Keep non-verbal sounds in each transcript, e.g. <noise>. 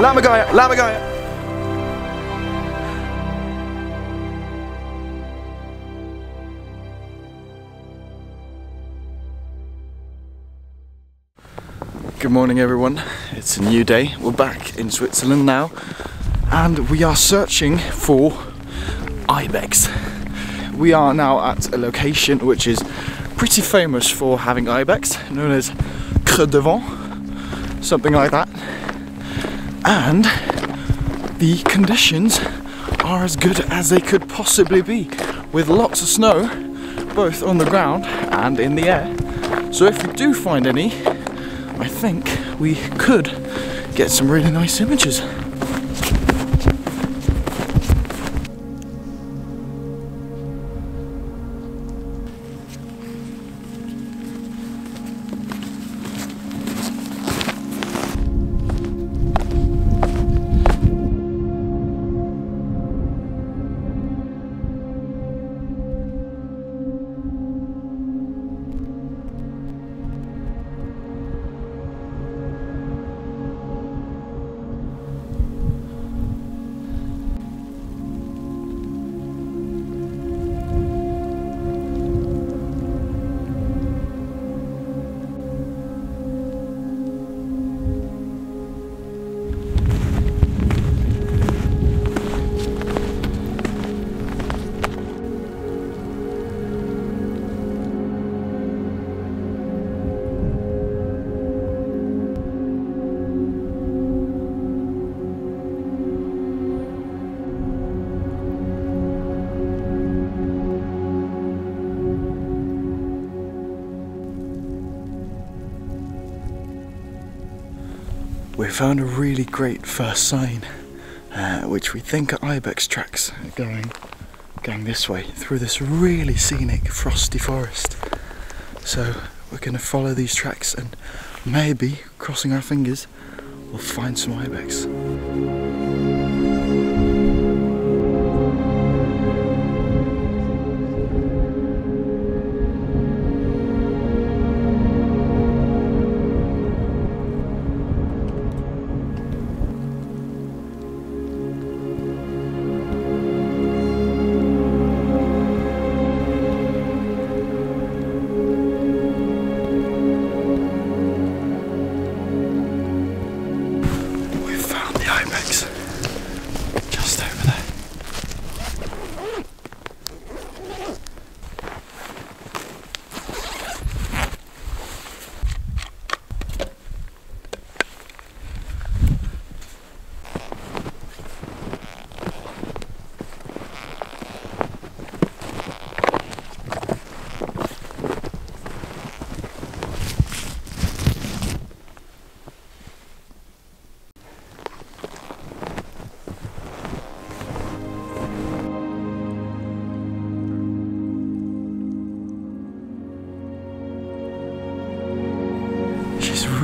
Laat me me. Good morning everyone, it's a new day. We're back in Switzerland now and we are searching for ibex. We are now at a location which is pretty famous for having ibex, known as Creux du Van, something like that. And the conditions are as good as they could possibly be, with lots of snow, both on the ground and in the air. So if we do find any, I think we could get some really nice images. Found a really great first sign, uh, which we think are ibex tracks going going this way through this really scenic frosty forest. So we're going to follow these tracks and maybe, crossing our fingers, we'll find some ibex.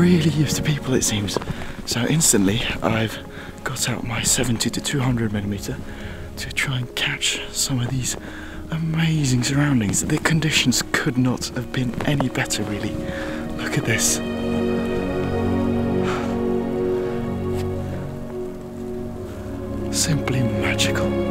Really used to people, it seems. So instantly, I've got out my 70 to 200 millimeter to try and catch some of these amazing surroundings. The conditions could not have been any better, really. Look at this. Simply magical.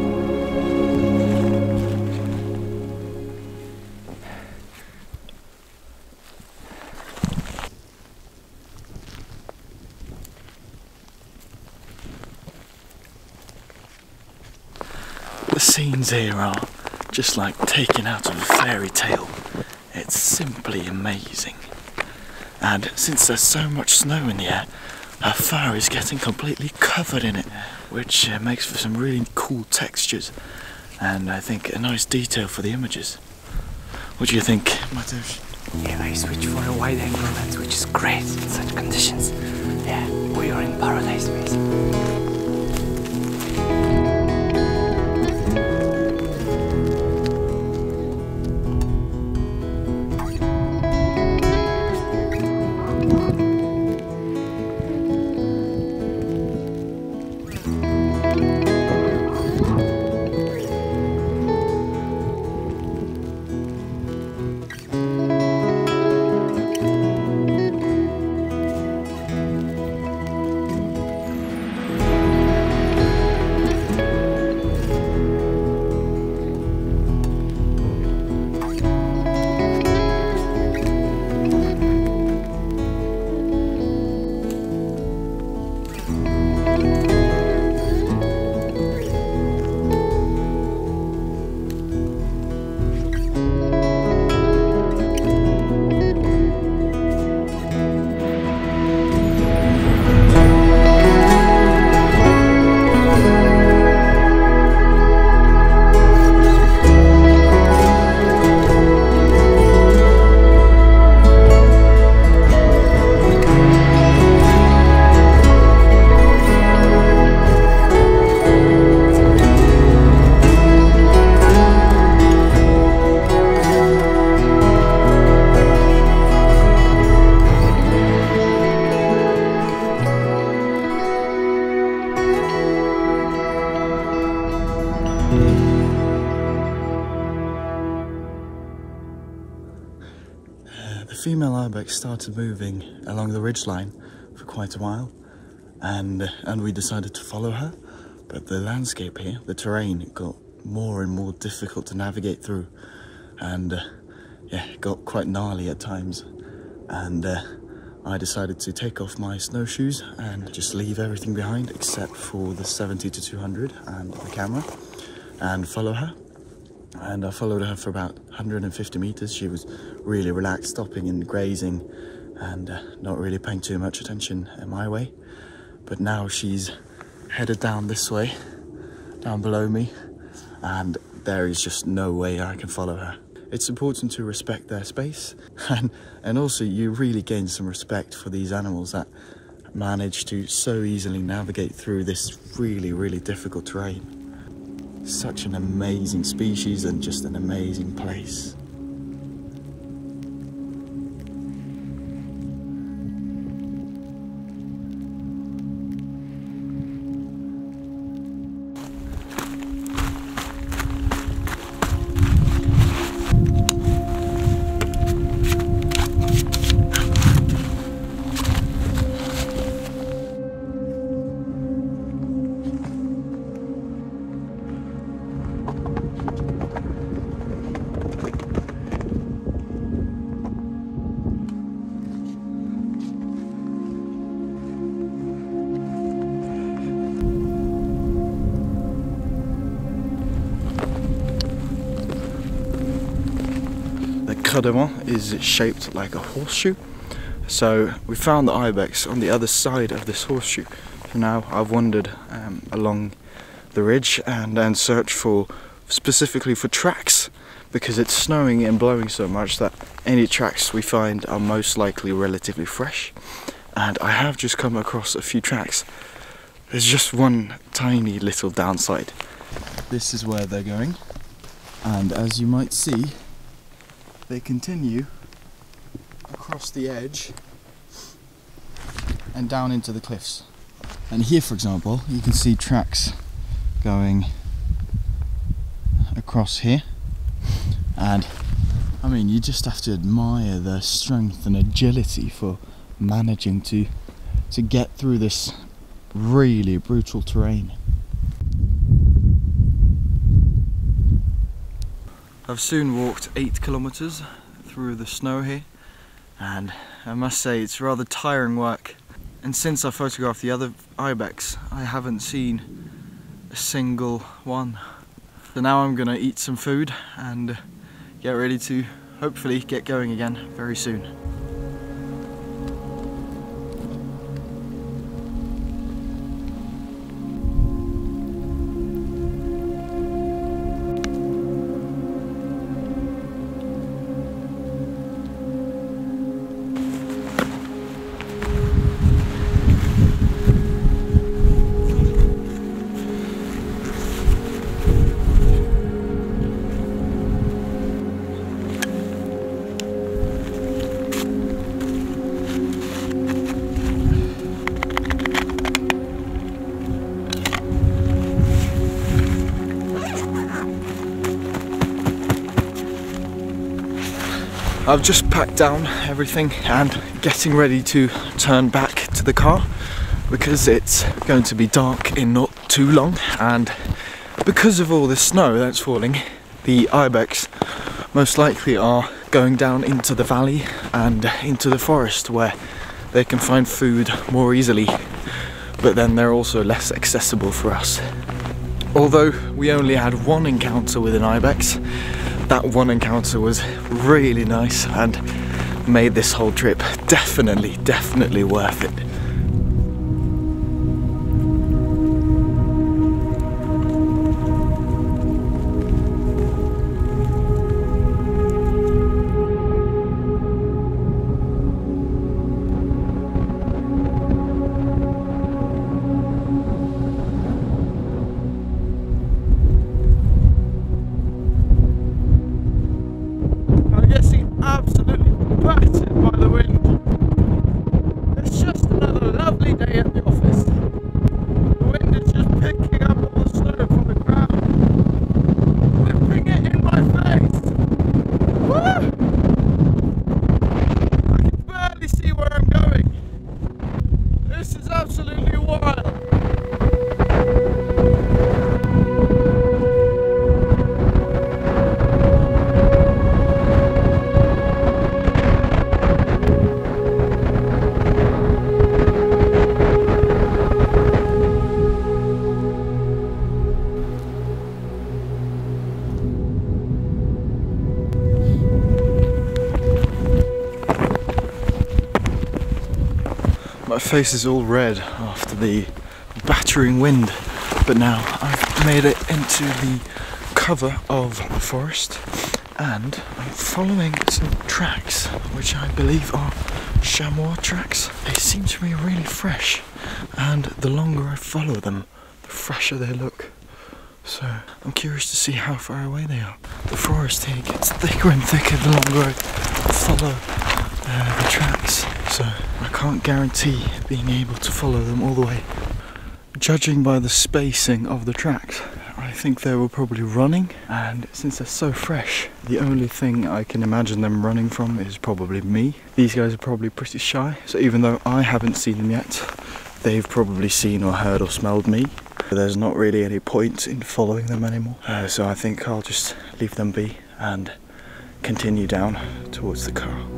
Scenes here are just like taken out of a fairy tale. It's simply amazing. And since there's so much snow in the air, her fur is getting completely covered in it, which uh, makes for some really cool textures and I think a nice detail for the images. What do you think, Mateusz? Yeah, I switch for a wide angle lens, which is great in such conditions. Yeah, we are in paradise, basically. Started moving along the ridgeline for quite a while, and and we decided to follow her. But the landscape here, the terrain, got more and more difficult to navigate through, and uh, yeah, got quite gnarly at times. And uh, I decided to take off my snowshoes and just leave everything behind except for the 70 to 200 and the camera and follow her. And I followed her for about 150 meters. She was really relaxed, stopping and grazing and uh, not really paying too much attention in my way. But now she's headed down this way, down below me, and there is just no way I can follow her. It's important to respect their space <laughs> and, and also you really gain some respect for these animals that manage to so easily navigate through this really, really difficult terrain. Such an amazing species and just an amazing place. Cademont is shaped like a horseshoe. So we found the ibex on the other side of this horseshoe. So now I've wandered um, along the ridge and then searched for specifically for tracks because it's snowing and blowing so much that any tracks we find are most likely relatively fresh. And I have just come across a few tracks. There's just one tiny little downside. This is where they're going. And as you might see, they continue across the edge and down into the cliffs. And here, for example, you can see tracks going across here. And I mean, you just have to admire their strength and agility for managing to to get through this really brutal terrain. I've soon walked eight kilometers through the snow here and I must say it's rather tiring work and since I photographed the other ibex I haven't seen a single one so now I'm gonna eat some food and get ready to hopefully get going again very soon. I've just packed down everything and getting ready to turn back to the car because it's going to be dark in not too long and because of all the snow that's falling the ibex most likely are going down into the valley and into the forest where they can find food more easily but then they're also less accessible for us. Although we only had one encounter with an ibex that one encounter was really nice and made this whole trip definitely, definitely worth it. Face is all red after the battering wind, but now I've made it into the cover of the forest and I'm following some tracks which I believe are chamois tracks. They seem to be really fresh and the longer I follow them, the fresher they look. So I'm curious to see how far away they are. The forest here gets thicker and thicker the longer I follow uh, the tracks. So I can't guarantee being able to follow them all the way. Judging by the spacing of the tracks, I think they were probably running, and since they're so fresh, the only thing I can imagine them running from is probably me. These guys are probably pretty shy, so even though I haven't seen them yet, they've probably seen or heard or smelled me. There's not really any point in following them anymore, uh, so I think I'll just leave them be and continue down towards the car.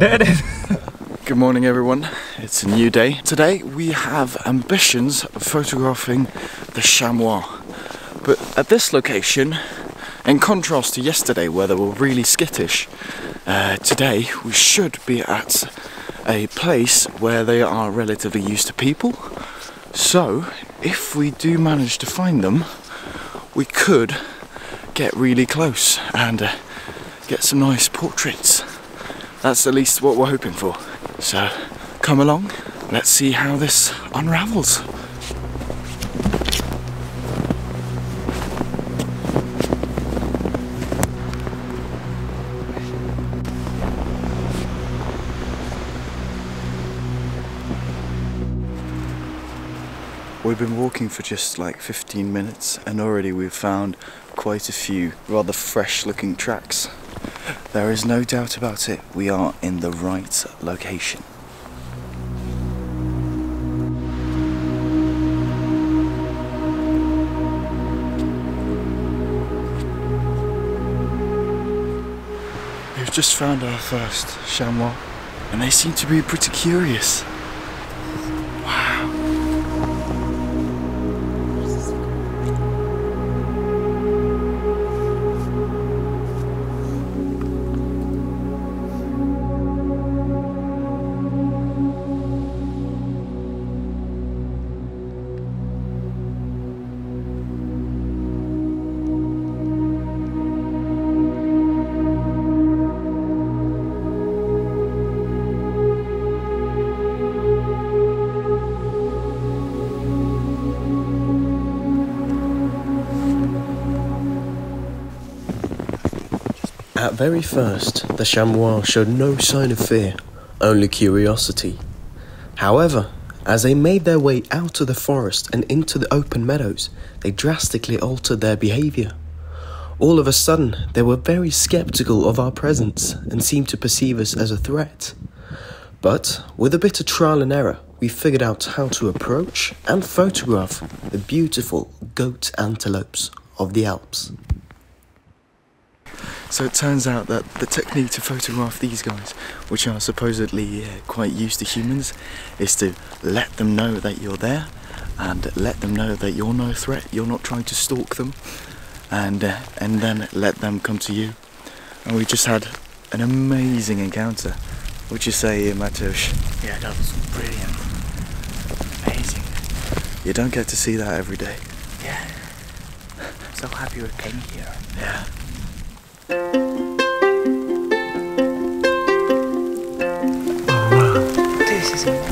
Did it! <laughs> Good morning, everyone. It's a new day. Today we have ambitions of photographing the chamois. But at this location, in contrast to yesterday where they were really skittish, uh, today we should be at a place where they are relatively used to people. So, if we do manage to find them, we could get really close and uh, get some nice portraits. That's at least what we're hoping for. So come along, let's see how this unravels. We've been walking for just like 15 minutes and already we've found quite a few rather fresh looking tracks. There is no doubt about it, we are in the right location. We've just found our first chamois and they seem to be pretty curious. Very first, the chamois showed no sign of fear, only curiosity. However, as they made their way out of the forest and into the open meadows, they drastically altered their behavior. All of a sudden, they were very skeptical of our presence and seemed to perceive us as a threat. But with a bit of trial and error, we figured out how to approach and photograph the beautiful goat antelopes of the Alps. So it turns out that the technique to photograph these guys, which are supposedly uh, quite used to humans, is to let them know that you're there and let them know that you're no threat, you're not trying to stalk them, and, uh, and then let them come to you. And we just had an amazing encounter. Would you say, Mateusz? Yeah, that was brilliant. Amazing. You don't get to see that every day. Yeah. I'm so happy we came here. Yeah. This is it.